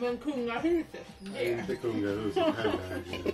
Men kungahuset, Nej. Inte kungahuset heller.